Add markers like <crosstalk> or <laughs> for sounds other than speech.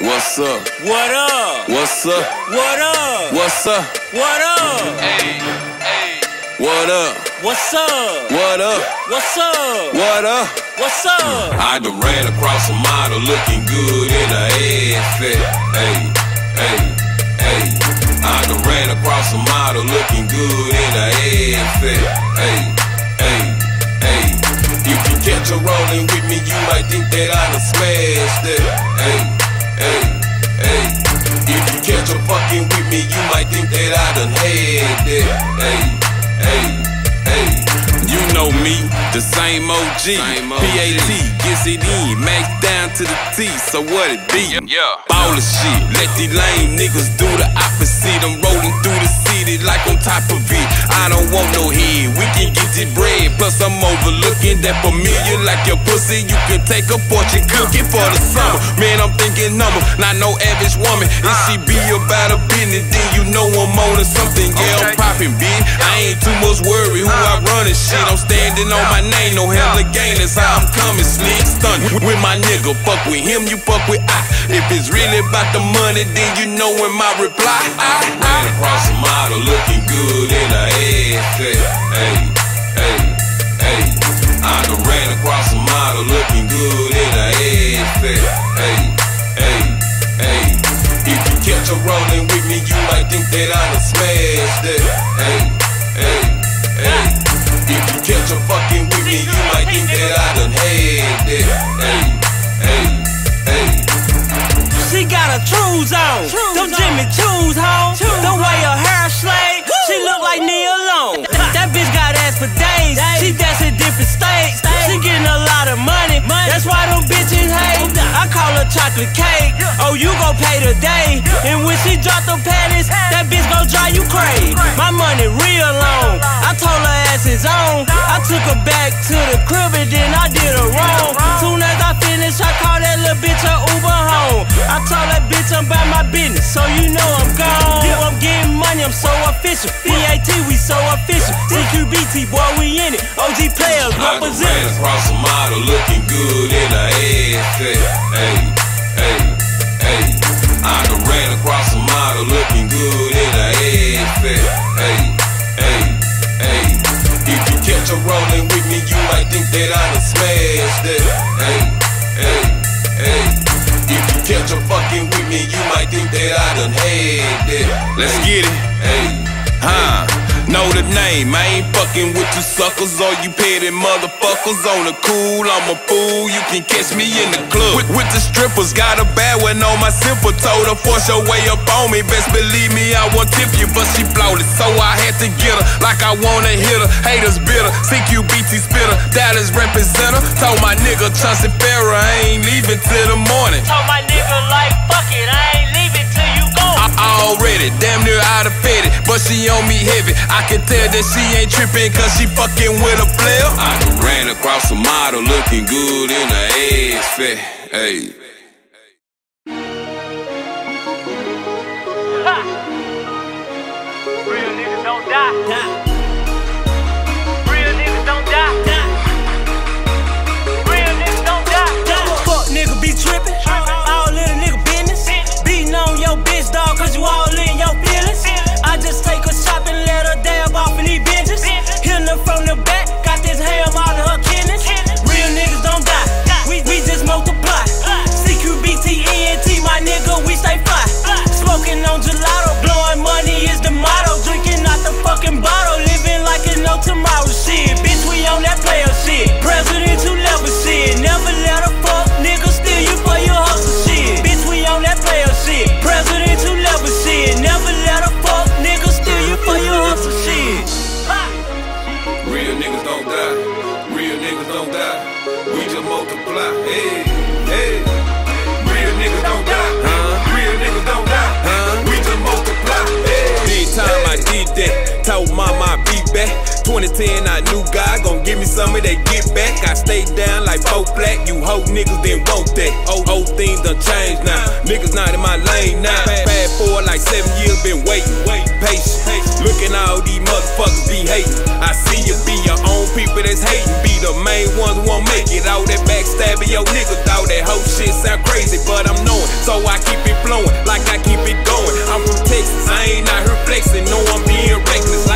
What's up? What up? What's up? What up? What's up? What up? Hey, hey. What up? What's up? What up? What's up? What up? What's up? I done ran across a model looking good in a ass fit. Hey, hey, hey. I done ran across a model looking good in a ass fit. Hey, hey, hey. If you catch her rolling with me, you might think that I done smashed it. Hey, hey, that I done had it. Hey, hey, hey. You know me, the same OG. Same OG. PAT gets it in, max down to the T, so what it be? Yeah. Ball of shit, let these lame niggas do the opposite. I'm rolling through the like on top of it. I don't want no head, we can get it bread. Plus, I'm overlooking that familiar like your pussy. You can take a fortune cook it for the summer. Man, I'm thinking number, not no average woman. If she be about a business, then you know I'm on to something. Yeah, I'm popping, bitch. I ain't too much worried who I run and shit. I'm standing on my name, no hella gain. That's how I'm coming, slick stun. With my nigga, fuck with him, you fuck with I. It's really about the money, then you know when my reply. I ran across a model looking good in a ass. Hey, hey, hey. I done ran across a model looking good in a ass. Hey, hey, hey. If you catch her rolling with me, you might think that I done smashed it. Hey, hey, hey. If you catch her fucking with me, you might think that I done had it. Trues on. Them Jimmy Choos home. The way her hair slayed. She look like Nia Long. <laughs> That bitch got ass for days. She dance in different states. She getting a lot of money. That's why them bitches hate. I call her chocolate cake. Oh, you gon' pay today. And when she drop them panties, that bitch gon' drive you crazy. My money real long. I told her ass is on. I took her back to the crib and then I did her wrong. Soon as I finished, I official. PAT, we so official. CQBT, boy, we in it. OG players I done represent ran across a model looking good in a ass fit. Hey, hey, hey. I done ran across a model looking good in a ass fit. Hey, hey, hey. If you catch her rolling with me, you might think that I done smashed it. Hey, hey, hey. If you catch her fucking with me, you might think that I done had it. Let's get it. Hey, huh? Know the name, I ain't fucking with you suckers or you petty motherfuckers on the cool. I'm a fool, you can catch me in the club. With, with the strippers, got a bad one on my simple. Told her force your way up on me. Best believe me, I won't tip you, but she flawless. So I had to get her like I wanna hit her. Haters bitter, CQBT spitter, Dallas representer. Told my nigga Chauncey Farrer I ain't leaving till the morning. Told my nigga but she on me heavy. I can tell that she ain't tripping cause she fucking with a player. I done ran across a model looking good in a ass fit. Hey. Real niggas don't die. Real 2010 I knew God gon' give me some of that get back. I stay down like both black. You hoe niggas didn't want that. Oh, oh, things done changed now. Niggas not in my lane now. Bad for like seven years, been waiting. Patient. Looking all these motherfuckers be hating. I see you be your own people that's hating. Be the main ones who won't make it. All that backstabbing your niggas, all that whole shit sound crazy, but I'm knowing. So I keep it flowing like I keep it going. I'm from Texas, I ain't out here flexing. No, I'm being reckless